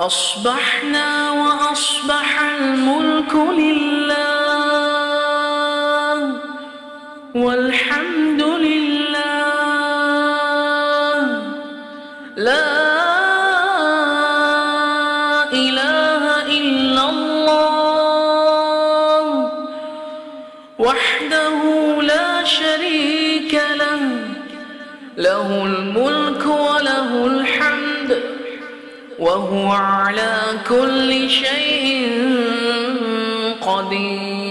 أصبحنا وأصبح الملك لله والحمد لله. لا إله إلا الله. وحده لا شريك له له الملك وهو على كل شيء قدير.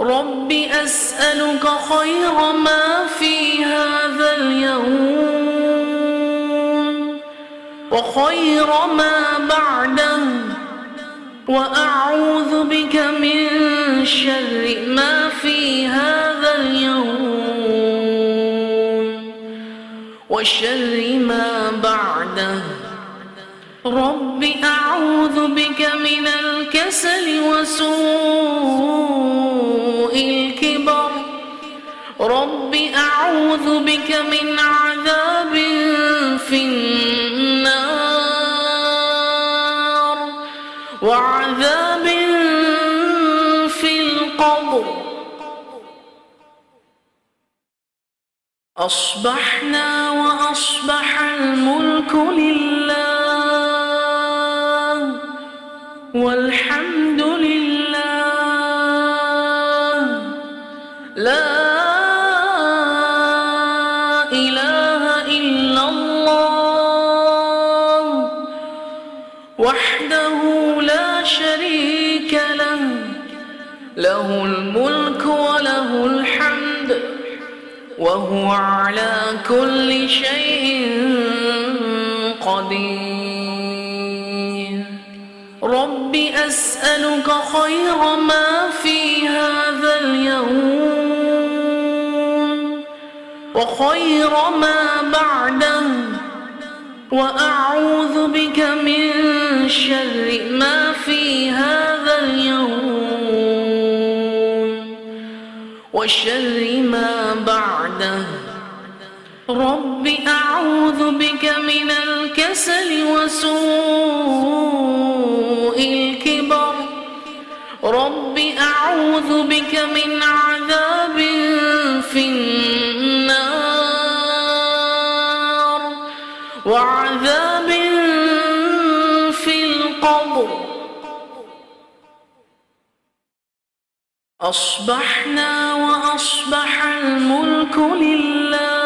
رب أسألك خير ما في هذا اليوم وخير ما بعده وأعوذ بك من شر ما في هذا اليوم. وشر ما بعده. رب أعوذ بك من الكسل وسوء الكبر. رب أعوذ بك من عذاب أصبحنا وأصبح الملك لله والحمد لله. لا إله إلا الله. وحده لا شريك له. له الملك وله الحمد. وهو على كل شيء قدير. رب أسألك خير ما في هذا اليوم وخير ما بعده وأعوذ بك من شر ما في هذا اليوم وشر ما بعده. رب أعوذ بك من الكسل وسوء الكبر. رب أعوذ بك من عذاب في النار وعذاب في القبر. أصبحنا وأصبح الملك لله.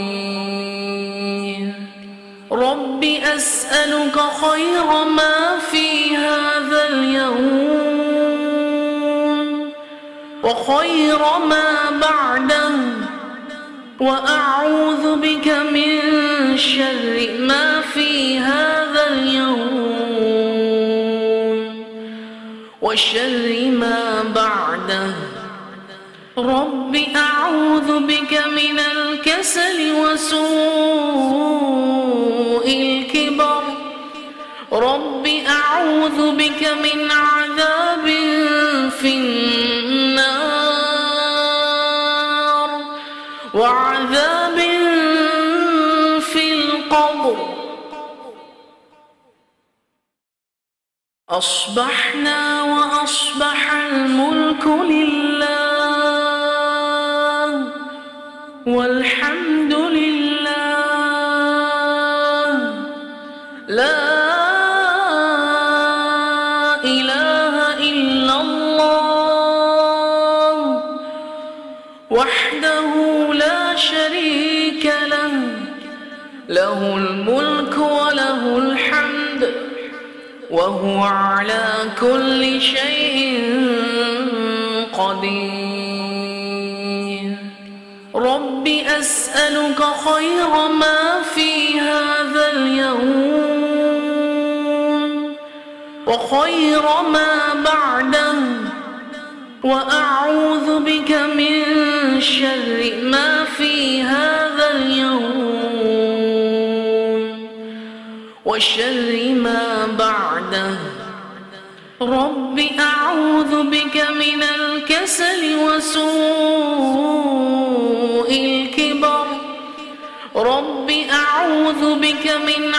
رب أسألك خير ما في هذا اليوم وخير ما بعده وأعوذ بك من شر ما في هذا اليوم وشر ما بعده. رب أعوذ بك من الكسل وسوء رب أعوذ بك من عذاب في النار وعذاب في القبر. أصبحنا وأصبح الملك لله والحمد لله. لا له الملك وله الحمد وهو على كل شيء قدير. رب أسألك خير ما في هذا اليوم وخير ما بعده وأعوذ بك من شر ما في هذا وشر ما بعده. رب أعوذ بك من الكسل وسوء الكبر. رب أعوذ بك من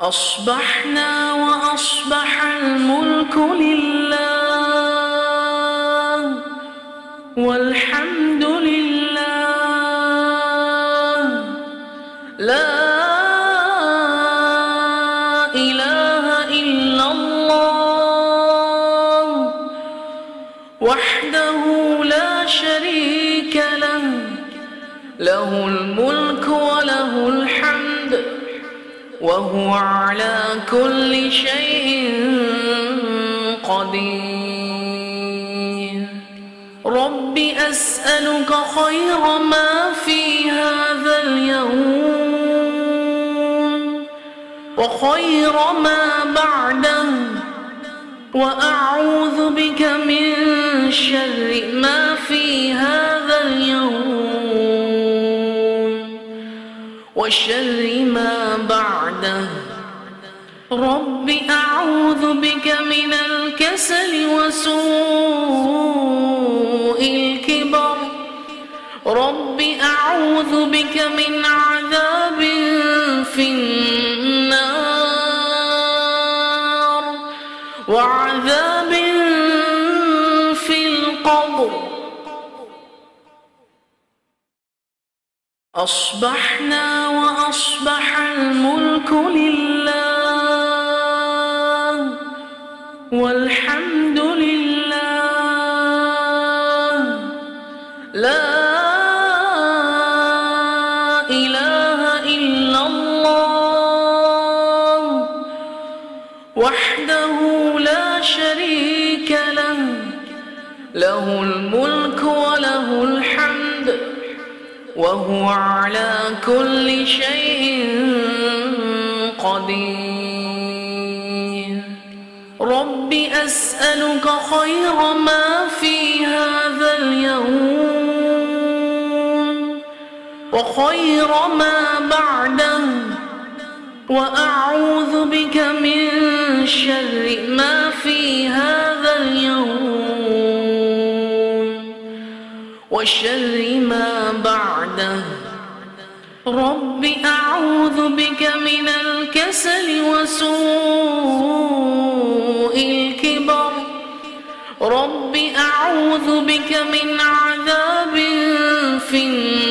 أصبحنا وأصبح الملك لله والحمد لله. لا إله إلا الله. وحده لا شريك له له وهو على كل شيء قدير. رب أسألك خير ما في هذا اليوم وخير ما بعده وأعوذ بك من شر ما في هذا اليوم وشر ما بعده. رب أعوذ بك من الكسل وسوء الكبر. رب أعوذ بك من عذاب في النار وعذاب أصبحنا وأصبح الملك لله والحمد لله. لا إله إلا الله. وحده لا شريك له. له الملك وله الحمد. وهو على كل شيء قدير. رب أسألك خير ما في هذا اليوم وخير ما بعده وأعوذ بك من شر ما في هذا اليوم وشر رب أعوذ بك من الكسل وسوء الكبر. رب أعوذ بك من عذاب في النار.